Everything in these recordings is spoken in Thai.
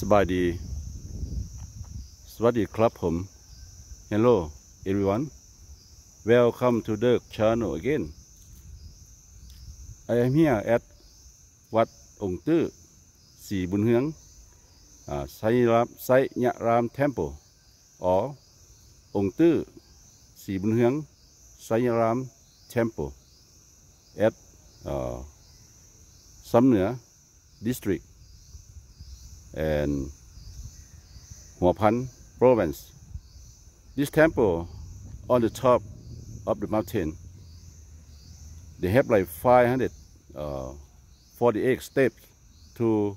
สบายดี สวัสดีครับผม Hello everyone Welcome to the channel again I am here at วัดองตื้อสีบุญเฮืองไซรามไซยะรามเทมเพิลออองตื้อสีบุญเฮืองไซยะรามเทมเพิล at ซ้ำเหนือ district and Hua Pan province. This temple on the top of the mountain, they have like 548 steps to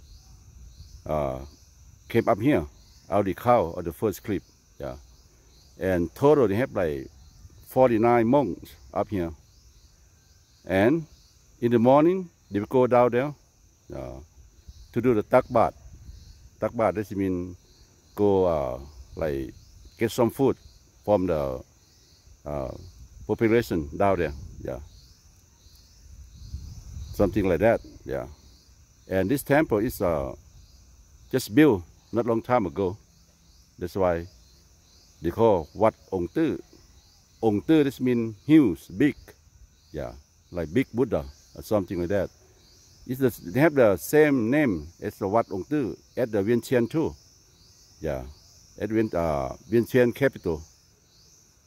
uh, came up here, out the cow of the first clip. Yeah. And total they have like 49 monks up here. And in the morning, they go down there uh, to do the tak bath. Tak bath, this mean go uh, like get some food from the uh, population down there. Yeah. Something like that. Yeah. And this temple is uh, just built not long time ago. That's why they call Wat Ong Tu. Ong Tu, this huge, big. Yeah. Like big Buddha or something like that. It's the, they have the same name as the Wat Ong Tu at the Vientiane too. Yeah, at Vien, uh, Vientiane capital.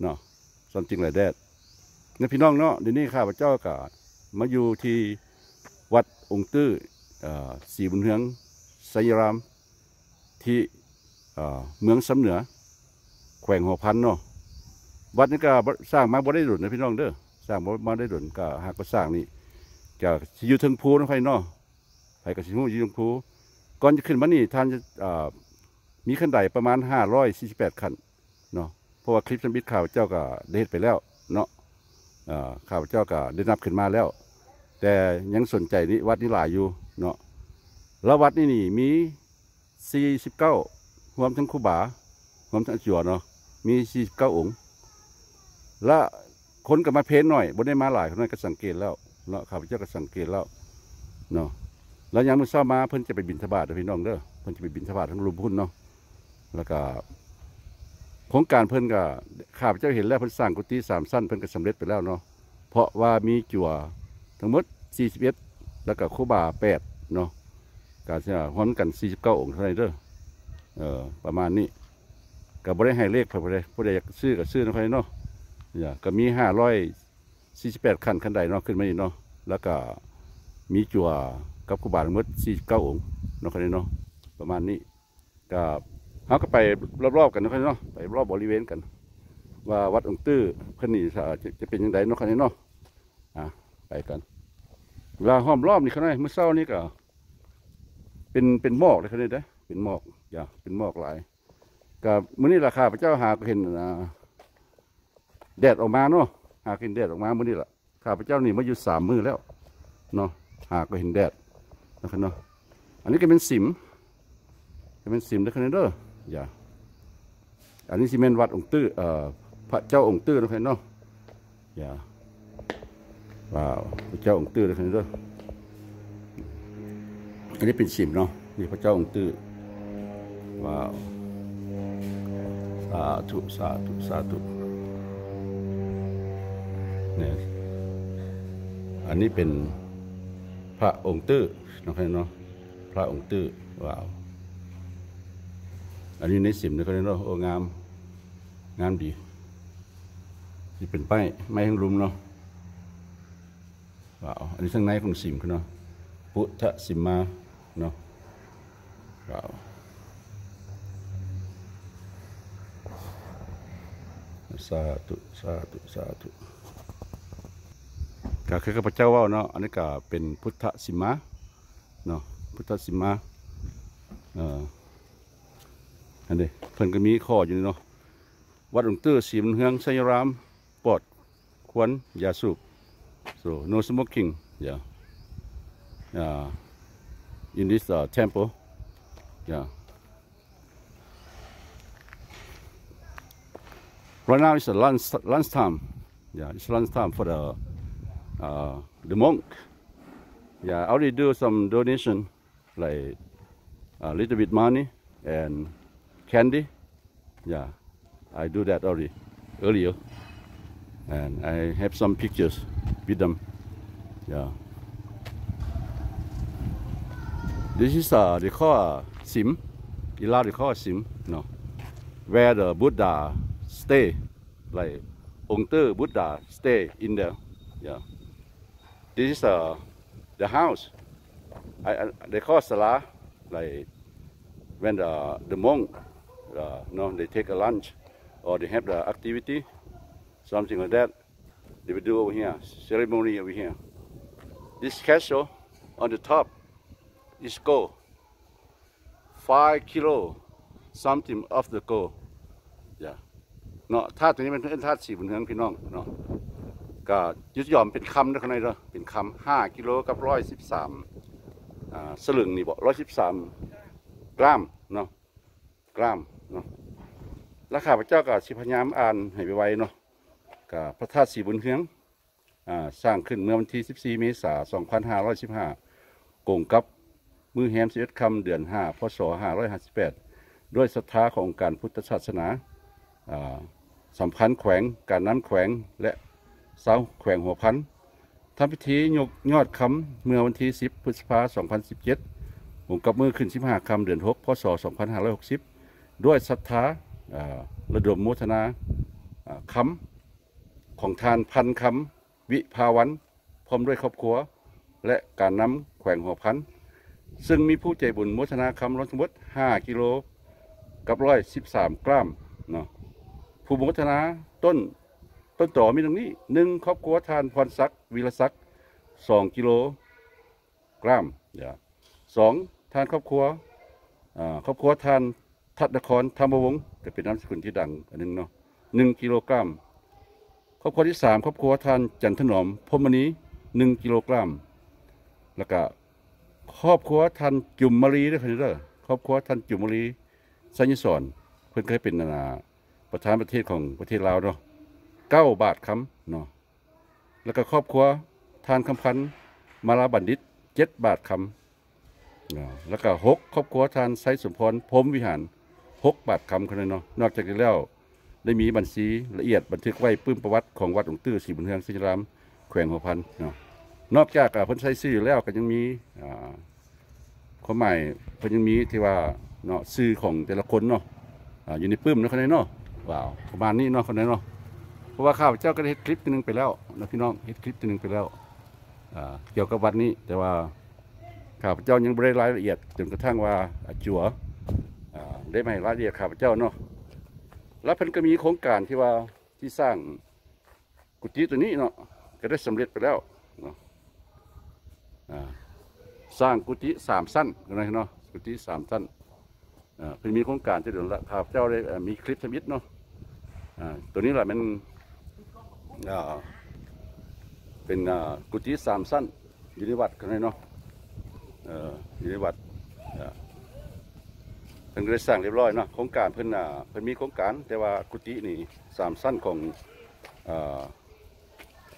No, something like that. นะพี่น้องเนาะเดี๋ยวนี้ข้าพเจ้าก็มาอยู่ที่วัดองค์ตื้อสีบุญเฮืองสยรามที่เมืองสำเหนือ แขวงหัวพันเนาะวัดนี้ก็สร้างมาบ่ได้ดุนนะพี่น้องเด้อสร้างบ่มาได้ดุนก็หากก็สร้างนี่ จะสิอยู่เทึงภูนะไฟเนาะไฟกับสิฮู้อยู่เทึงภูก่อนจะขึ้นมานี่ท่านจะมีขั้นใดประมาณ548ขั้นเนาะเพราะว่าคลิปสมิทข่าวเจ้าก็ได้เฮ็ดไปแล้วเนาะข่าวเจ้าก็ได้นับขึ้นมาแล้ว แต่ยังสนใจนี่วัดนี้หลายอยู่เนาะแล้ววัดนี่นี่มี49รวมทั้งคูบารวมทั้งจัวเนาะมี49องค์และคนก็มาเพ้นหน่อยบ่ได้มาหลายคนนั้นก็สังเกตแล้ว เนาะข้าพเจ้าก็สังเกตแล้วเนาะแล้วยามมื้อเช้ามาเพิ่นจะไปบิณฑบาตเด้อพี่น้องเด้อเพิ่นจะไปบิณฑบาตทั้งลุมพุ่นเนาะแล้วก็โครงการเพิ่นก็ข้าพเจ้าเห็นแล้วเพิ่นสร้างกุฏิสามสั้นเพิ่นก็สำเร็จไปแล้วเนาะเพราะว่ามีจั่วทั้งหมด41แล้วก็คูบา8เนาะการเสียพร้อมกัน 49 องค์เท่านั้นเด้อเออประมาณนี้ก็บ่ได้ให้เลขเพิ่นบ่ได้ผู้ใดอยากซื้อก็ซื้อนาะครับเนาะเนี่ยก็มี500 48ขั้นขั้นใดเนาะขึ้นมานี่เนาะแล้วก็มีจั่วกับครูบาลมด49องค์เนาะครับเนาะประมาณนี้ก็เฮาก็ไปรอบๆกันเนาะครับเนาะไปรอบบริเวณกัน ว่าวัดองค์ตื้อเพิ่นนี่จะจะเป็นยังไงเนาะครับเนาะอะไปกันเวลาห้อมรอบนี่เขาได้เมื่อเช้านี้ก็เป็นเป็นหมอกเลยครับเนี่ยเด้เป็นหมอกอย่าเป็นหมอกหลายกับมื้อนี้ราคาพระเจ้าหาก็เห็นแดดออกมาเนาะ หากเห็นแดดออกมาเมื่อนี้แหละข้าพเจ้านี่มาอยู่สามมือแล้วเนาะหากก็เห็นแดดนะครับเนาะอันนี้ก็เป็นสิมก็เป็นสิมนะครับเด้ออย่าอันนี้ซีเมนวัดองค์ตื้อเอ่อพระเจ้าองค์ตื้อนะครับเนาะอย่าว้าวพระเจ้าองค์ตื้อนะครับเด้ออันนี้เป็นสิมเนาะนี่พระเจ้าองค์ตื้อว้าวสาธุสาธุสาธุ นี่ยอันนี้เป็นพระองค์ตื้อนะครับเนาะพระองค์ตื้อว้าวอันนี้ในสิมนะครับเนาะโอ้งามงามดีนี่เป็นป้ายไม้ทั้งรุมเนาะว้าวอันนี้ข้างในของสิมเขาเนาะพุทธสิมมาเนาะว้าวสาธุสาธุสาธุ ก็คือข้าพเจ้าว่าเนาะอันนี้ก็เป็นพุทธสิมาเนาะพุทธสิมาเอ่ออันนี้เพิ่นก็มีข้ออยู่เนาะวัดหลวงตื้อสีมเฮืองไสยรามปอดควรยาสูบ so no smoking yeah uh, in this uh, temple yeah right now it's a lunch lunch time yeah it's lunch time for the uh, the monk. Yeah, I already do some donation, like a little bit money and candy. Yeah I do that already earlier. And I have some pictures with them. Yeah. This is uh they call uh, sim. In Lao they call sim no where the Buddha stay. Like Ongter Buddha stay in there. Yeah this is uh the house I, I they call Sala like when the the monk uh, no they take a lunch or they have the activity something like that they will do over here ceremony over here this castle on the top is gold five kilo something of the gold yeah เนาะธาตุตัวนี้มันเป็นธาตุสีบุญเฮืองพี่น้องเนาะ ก็ยึดยอมเป็นคำนะข้างในเนาเป็นคำห้ากิโลกับร้อยสิบสามสลึงนี่บอกร้อยสิบสามกรัมเนาะกรัมเนาะราคาพระเจ้าก็สิพยามอ่านให้ไปไวเนาะก็พระธาตุสีบุญเฮืองอ่าสร้างขึ้นเมื่อวันที่ 14 เมษายน 2515กงกับมือแฮม11คำเดือน 5 พศ 558 ด้วยศรัทธาขององค์การพุทธศาสนาอ่าสัมพันธ์แขวง การน้ำแขวงและ สาแขวงหัวพันทำพิธียกยอดคำเมื่อวันที่ 10 พฤษภาคม 2017ผมกับมือขึ้น 15คำเดือน 6 พศ 2560 ด้วยศรัทธาอ่าระดมโมทนาคำของทานพันคำวิภาวัน พร้อมด้วยครอบครัว และการนำแขวงหัวพัน ซึ่งมีผู้ใจบุญโมทนาคำรวมทั้งหมด5กิโลกับร้อยสิบสามกรัมเนาะผู้โมทนาต้น ต้นต่อมีตรงนี้หนึ่งครอบครัวทานพรศักดิ์วีรศักดิ์สองกิโลกรัมอย่าสองทานครอบครัวครอบครัวทานทัดนครธรรมวงศ์จะเป็นนามสกุลที่ดังอันหนึงเนาะหนึ่งกิโลกรัมครอบครัวที่สามครอบครัวทานจันทนอมพมณีหนึ่งกิโลกรัมแล้วก็ครอบครัวทานจุ่มมะลีด้วยครับเด้อครอบครัวทานจุ่มมะลีสัญญสอนเพิ่นเคยเป็นนาประธานประเทศของประเทศลาวเนาะ เก้าบาทคำเนาะแล้วก็ครอบครัวทานคำพันธ์มาลาบัณฑิตเจ็ดบาทคำเนาะแล้วก็หกครอบครัวทานไซสมพรพรมวิหารหกบาทคำคนนั้นเนาะนอกจากนี้แล้วได้มีบัญชีละเอียดบันทึกไว้ปื้มประวัติของวัดหลวงตื้อศรีบุญเฮืองศรีรามแขวงหัวพันเนาะนอกจากเพิ่นใช้ชื่อแล้วก็ยังมีอ่าความหมายเพิ่นยังมีที่ว่าเนาะชื่อของแต่ละคนเนาะออยู่ในปื้มเนาะคนนั้นเนาะว้าวประมาณนี้เนาะคนนั้นเนาะ ราะว่าข้าพเจ้าก็ได้เฮ็ดคลิปตัวหนึงไปแล้วนะพี่น้องเฮ็ดคลิปตัวหนึงไปแล้วเกี่ยวกับวัดนี้ แต่ว่าข้าพเจ้ายังไม่ได้รายละเอียดจนกระทั่งว่าจัวได้มาให้รายละเอียดข้าพเจ้าเนาะแล้วเพิ่นก็มีโครงการที่ว่าที่สร้างกุฏิตัวนี้เนาะก็ได้สำเร็จไปแล้วเนาะสร้างกุฏิสามสั้นนะเนาะกุฏิสามสั้นเพิ่นมีโครงการที่เดี๋ยวละข้าพเจ้าได้มีคลิปสมิธเนาะตัวนี้แหละมัน เป็นกุฏิสามสั้นอยู่ในวัดกันเลยเนาะอยู่ในวัดเพิ่นได้สร้างเรียบร้อยเนาะโครงการเพิ่นเพิ่นมีโครงการ แต่ว่ากุฏินี่สามสั้นของอ่า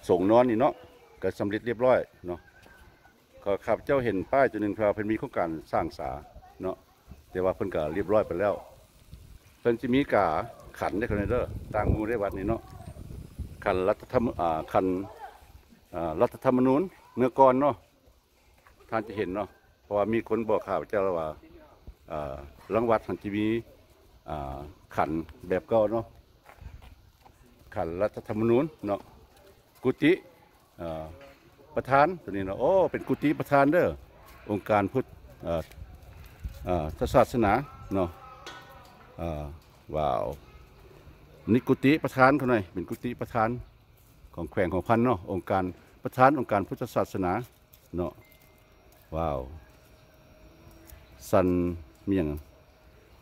สงนอนนี่เนาะก็สำเร็จเรียบร้อยเนาะก็ข้าพเจ้าเห็นป้ายตัวหนึ่งครับเพิ่นมีโครงการสร้างศาเนาะแต่ว่าเพิ่นก็เรียบร้อยไปแล้ว เพิ่นจะมีกาขันได้คนเด้อต่างมูได้วัดนี่เนาะ ขันรัฐธรรมอ่าขันรัฐธรรมนูญเมื่อก่อนเนาะท่านจะเห็นเนาะเพราะว่ามีคนบอกข้าพเจ้าวว่าอ่าหลังวัดหันจะมีขันแบบเก่าเนาะขันรัฐธรรมนูญเนาะกุฏิประธานตัวนี้เนาะโอ้เป็นกุฏิประธานเด้อองค์การพุทธศาสนาเนาะอ่าว้าว นี่กุฏิประธานเขาหน่อยเป็นกุฏิประธานของแขวงของพันเนาะองค์การประธานองค์การพุทธศาสนาเนาะว้าวสันเมียง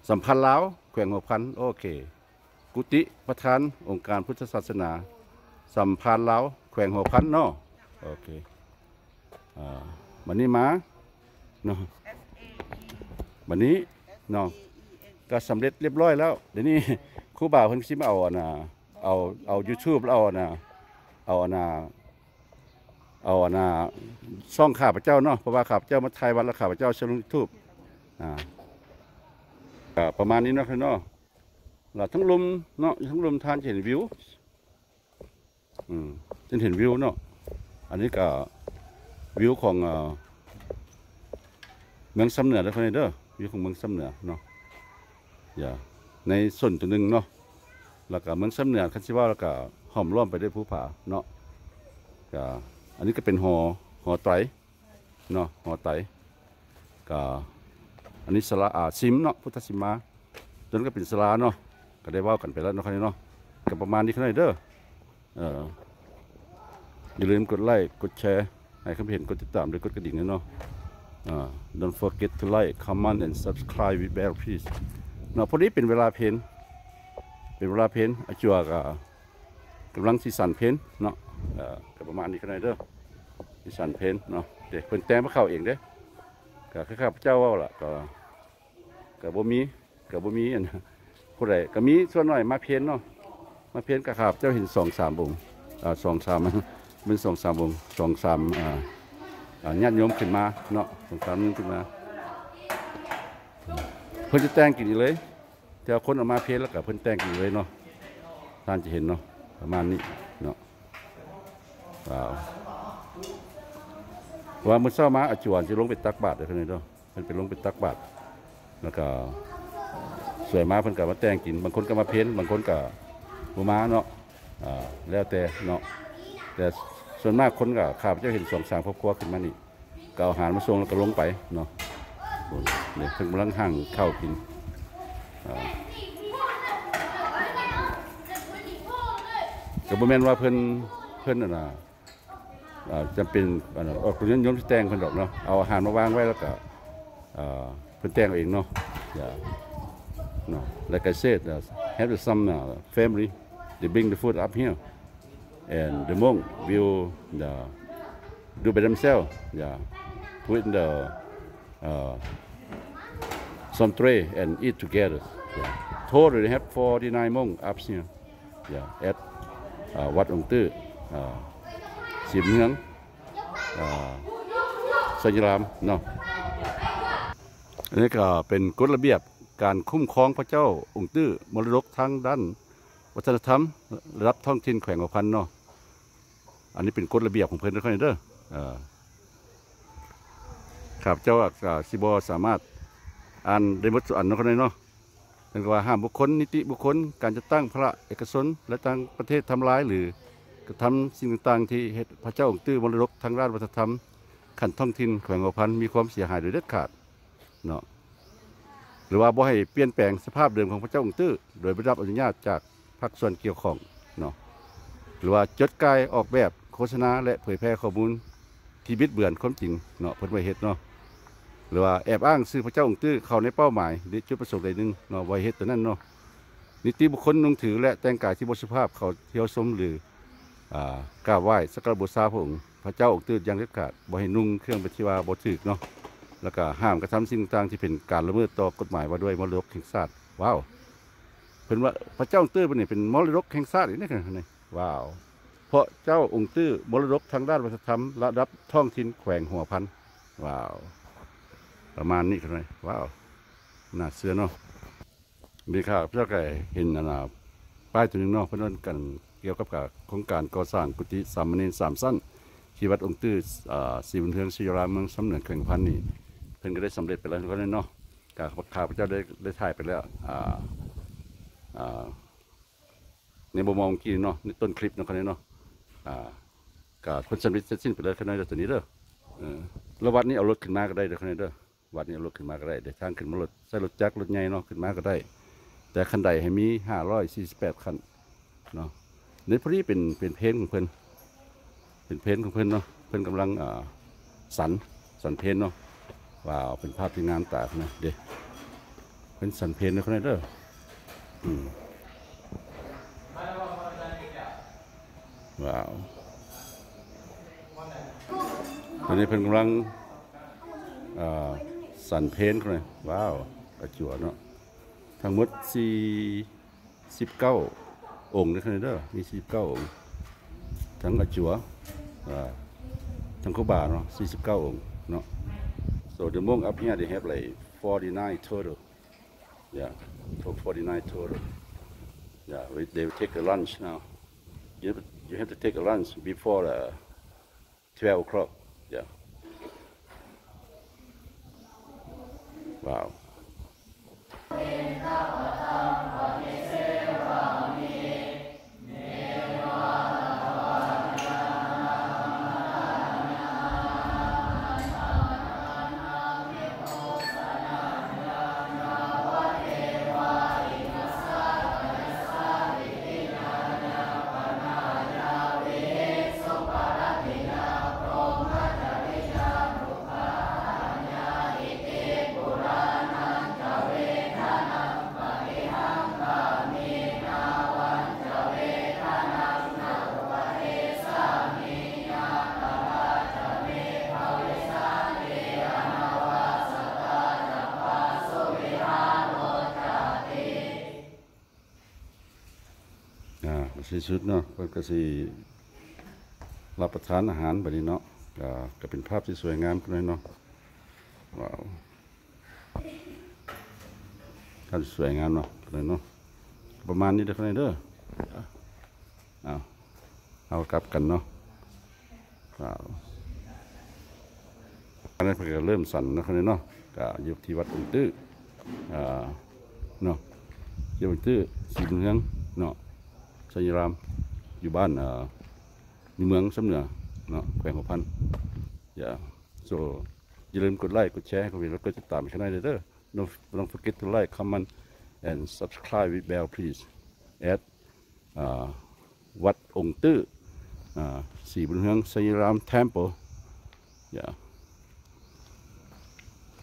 สัมพันธ์ลาวแขวงหัวพันโอเค กุฏิประธานองค์การพุทธศาสนา สัมพันธ์ลาวแขวงหัวพันเนาะโอเคอ่าวันนี้มาเนาะวันนี้เนาะก็สำเร็จเรียบร้อยแล้ว เดี๋ยวนี้ ครูบ่าวเพิ่นสิมเอาอันน่ะเอาเอา YouTube แล้วเอาอันน่ะเอาอันน่ะเอาอันน่ะช่องข้าพเจ้าเนาะเพราะว่าข้าพเจ้ามาถ่ายวันแล้วข้าพเจ้าช่อง YouTube อ่าก็ประมาณนี้เนาะครับเนาะหลาทั้งลมเนาะทั้งลมทานเห็นวิวอืมจะเห็นวิวเนาะอันนี้ก็วิวของเมืองซ้ำเหนือแล้วคนนี้เด้อวิวของเมืองซ้ำเหนือเนาะอย่า ในส่วนตัวหนึ่งเนาะแล้วก็เมืองซ้ำเหนือคันชิว่าแล้วก็ห้อมล้อมไปด้วยภูผาเนาะก็อันนี้ก็เป็นหอหอไตเนาะหอไตก็อันนี้สลาอาซิมเนาะพุทธสิมาจนก็เป็นสลาเนาะก็ได้เว่ากันไปแล้วเนาะครับเนาะก็ประมาณนี้ครับเด้อเอออย่าลืมกดไลค์กดแชร์ให้เขาเห็นกดติดตามด้วยกดกระดิ่งนะเนาะอ่า don't forget to like comment and subscribe with bell please เนาะพอดีเป็นเวลาเพนเป็นเวลาเพนอาจัวก็กำลังสีสันเพนเนาะเอ่อก็ประมาณนี้ครับเด้อสีสันเพนเนาะเด็กเพิ่นแต่งมาเข้าเองเด้ก็คือข้าพเจ้าว่าล่ะก็ก็บ่มีก็บ่มีอันผู้ใดก็มีส่วนหน้อยมาเพนเนาะมาเพนกับข้าพเจ้าเห็นสองสามองค์อ่าสองสามมันสองสามองค์สองสามอ่าอ่าญาติโยมขึ้นมาเนาะสองสามนึงขึ้นมา เพิ่นจะแต่งกินอีกเลยแต่คนออกมาเพียนแล้วก็เพิ่นแต่งกินเลยเนาะท่านจะเห็นเนาะประมาณนี้เนาะว้าวว่ามื้อเช้ามาอาจวนจะลงไปตักบาตรเด้อเพิ่นนี่เด้อเพิ่นไปลงไปตักบาตรแล้วก็สวยมาเพิ่นก็มาแต่งกิน บางคนก็มาเพ้นบางคนก็บ่มาเนาะอ่าแล้วแต่เนาะแต่ส่วนมากคนก็ข้าพเจ้าเห็นสองสามครอบครัวขึ้นมานี่ก็เอาอาหารมาส่งแล้วก็ลงไปเนาะ โอ้ยนี่เพิ่นกำลังหั่งเข้าวกินก็บ่แม่นว่าเพิ่นเพิ่นน่ะนะอ่าจำเป็นอันนั้นคุณยนยนแต่งเพิ่นดอกเนาะเอาอาหารมาวางไว้แล้วก็เพิ่นแต่งเอาเองเนาะอย่าเนาะ like I said uh, have some uh, family they bring the food up here and the monk will the, do by themselves yeah put in the uh, some tray and eat together yeah. total they have 49 monk up here yeah at uh, วัดองค์ตื้ออ่าสีเมืองอ่าสยามเนาะอันนี้ก็เป็นกฎระเบียบการคุ้มครองพระเจ้าองค์ตื้อมรดกทางด้านวัฒนธรรมระดับท้องถิ่นแขวงหัวพันเนาะอันนี้เป็นกฎระเบียบของเพิ่อนด้วยเด้อ อ่าข้าพเจ้าก็สิบสามารถอ่านได้หมดทุกอันนะคนนี้เนาะเป็นว่าห้ามบุคคลนิติบุคคลการจะตั้งพระเอกชนและต่างประเทศทำร้ายหรือกระทำสิ่งต่างๆ ที่เฮ็ดพระเจ้าองค์ตื้อมรดกทางด้านวัฒนธรรมขันท้องถิ่นแขวงหัวพันมีความเสียหายโดยเด็ดขาดเนาะหรือว่าบ่ให้เปลี่ยนแปลงสภาพเดิมของพระเจ้าองค์ตื้อโดยไม่ได้รับอนุญาตจากภาคส่วนเกี่ยวข้องเนาะหรือว่าจดกายออกแบบโฆษณาและเผยแพร่ข้อมูลที่บิดเบือนความจริงเนาะเพิ่นไว้เฮ็ดเนาะ หรือว่าแอบอ้างชื่อพระเจ้าองค์ตื้อเข้าในเป้าหมายหรือจุดประสงค์ใดหนึ่งเนาะไว้เฮ็ดตัวนั้นเนาะนิติบุคคลนุ่งถือและแต่งกายที่บ่สุภาพเขาเที่ยวชมหรืออ่ากราบไหว้สักการะบูชาพระองค์พระเจ้าองค์ตื้ออย่างเด็ดขาดบ่ให้นุ่งเครื่องปฏิวาบ่ถึกเนาะแล้วก็ห้ามกระทำสิ่งต่างที่เป็นการละเมิดต่อกฎหมายว่าด้วยมรดกแห่งชาติว้าวเพิ่นว่าพระเจ้าองค์ตื้อเป็นนี่เป็นมรดกแห่งชาติอีกนี่คือนี่ว้าวเพราะเจ้าองค์ตื้อมรดกทางด้านวัฒนธรรมระดับท้องถิ่นแขวงหัวพันว้าว ประมาณนี้ครับนี่ว้าวน่าเชื่อเนาะมีข่าวเจ้าไก่เห็นอันน่ะป้ายตัวหนึงเนาะเพิ่อนว่ากันเกี่ยวกับการโครงการก่อสร้างกุฏิสามเณรสามสั้นที่วัดองค์ตื้อสีบุญเทืองศิยรามเมืองสำเนินแข่งพันนี่เพิ่นก็ได้สำเร็จไปแล้วก็ได้เนาะกาข้าพเจ้าได้ได้ถ่ายไปแล้วในบมองกี้เนาะในต้นคลิปเนาะคนนี้เนาะอ่ากาพ้นสำเร็จเสร็จสิ้นไปแล้วคนนี้เด้อตัวนี้เด้อเออแล้ววัดนี้เอารถขึ้นมาก็ได้เด้อคนนี้เด้อ วัดนี้เอารถขึ้นมาก็ได้เดี๋ยวทางขึ้นมารถใส่รถจักรรถใหญ่เนาะขึ้นมาก็ได้ แต่คันใดให้มีห้าร้อยสี่สิบแปดคันเนาะในพอดีเป็นเป็นเพนของเพิ่นเป็นเพนของเพิ่นเนาะเพิ่นกำลังอ่าสันสันเพนเนาะว้าวเป็นภาพที่งามตานะเด้เป็นสันเพนนะคนนี้เด้ออืมว้าวตอนนี้เพิ่นกำลังอ่า สันเพนคนนี้ว้าวกระจัวเนาะทั้งหมดสี่สิบเก้าองค์ในคันเดอร์มีสี่เก้าองค์ทั้งอาจัวอ่าทั้งคุบาเนาะสี่สิบเก้าองค์เนาะ so the monk up here they have like 49 total Yeah, 1249 total. Yeah, we, they will take a lunch now. You, you have to take a lunch before uh, 12 o'clock. Wow. อ่าสิสุดเนาะเพิ่นก็สิรับประทานอาหารบัดนี้เนาะก็เป็นภาพที่สวยงามขึ้นเลยเนาะว้าวท่านสวยงามเนาะเลยเนาะประมาณนี้เด้อคนเด้อเอาเอากลับกันเนาะว้าวอันนั้นเพิ่นก็เริ่มสั่นนะคนเนาะก็อยู่ที่วัดองค์ตื้ออ่าเนาะอยู่องค์ตื้อสีเมืองเนาะ ชัยรามอยู่บ้านในเมืองสำเหนือเนาะแขวงหัวพันอย่า so อย่าลืมกดไลค์กดแชร์ให้กันแล้วก็ติดตามช่องได้เด้อ don't don't forget to like comment and subscribe with bell please at วัดองค์ตื้อสีบุญเฮืองชัยราม temple yeah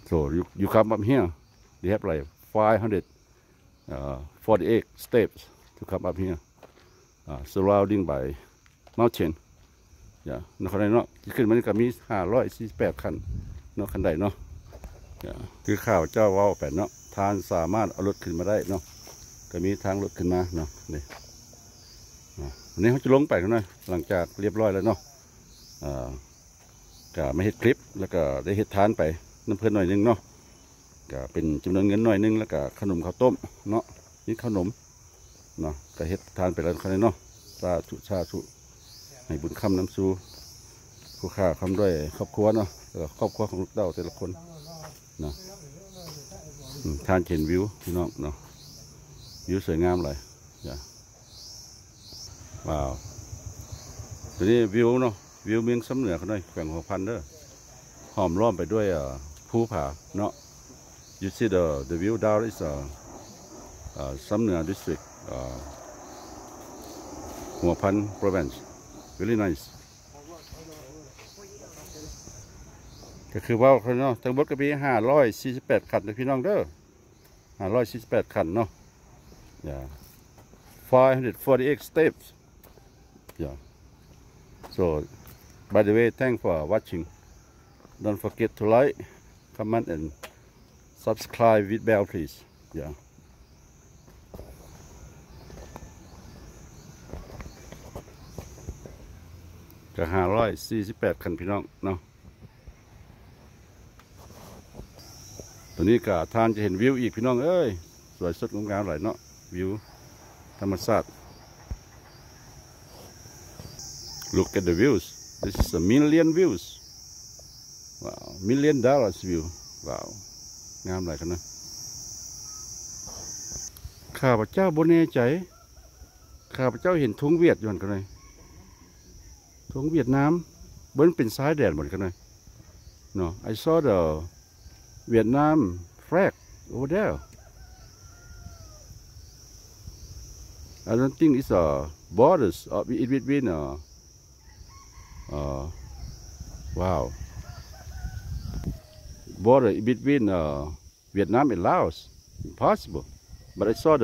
so you you come up here they have like 500 uh, 48 steps to come up here surrounding by mountain อย่านครนเนาะขึ้นมานี่ก็มีห้าร้อยสี่แปดคันเนาะคันใดเนาะอย่าคือข่าวเจ้าว่าแปดเนาะทานสามารถเอารถขึ้นมาได้เนาะก็มีทางรถขึ้นมาเนาะนี่วันนี้เขาจะลงไปกันหน่อยหลังจากเรียบร้อยแล้วเนาะอ่าก็ไม่เห็ดคลิปแล้วก็ได้เห็ดทานไปน้ำเพื่อนหน่อยหนึงเนาะก็เป็นจำนวนเงินหน่อยหนึงแล้วก็ขนมข้าวต้มเนาะนี่ขนมเนาะ ก็เฮ็ดทานไปแล้วคนนี้เนาะสาธุสาธุให้บุญคำน้ำซูผู้ข้าคำด้วยครอบครัวเนาะแล้วครอบครัวของลูกเต้าแต่ละคนนะทานเห็นวิวพี่น้องเนาะวิวสวยงามเลยจ้ะว้าวตัวนี้วิวเนาะวิวเมืองสำเหนือเขาหน่อยแขวงหัวพันเด้อหอมล้อมไปด้วยภูผาเนาะ you see the the view down is uh, uh, Samna district, uh, Huapan province. Very nice. ก็คือว่าเขาเนาะทั้งหมดก็มีห้าร้อยสี่สิบแปดขันนะพี่น้องเด้อห้าร้อยสี่สิบแปดขันเนาะ yeah five hundred forty eight steps yeah so by the way thank for watching don't forget to like comment and subscribe with bell please yeah ก็ห้าร้อยสี่สิบแปดคันพี่น้องเนาะตัวนี้ก็ทานจะเห็นวิวอีกพี่น้องเอ้ยสวยสดงดงามหลายเนาะวิวธรรมชาติ Look at the views this is a million views wow million dollars view wow งามหลายกันนะข้าพเจ้าบนแน่ใจ ข้าพเจ้าเห็นทุ่งเวียดอยู่หันกันเลย ทงเวียดนามเบิ้นเป็นซ้ายแดนหมดกันเลยเนาะ I saw the Vietnam flag over there I don't think it's a borders of in between uh, uh wow border in between uh, Vietnam and Laos impossible but I saw the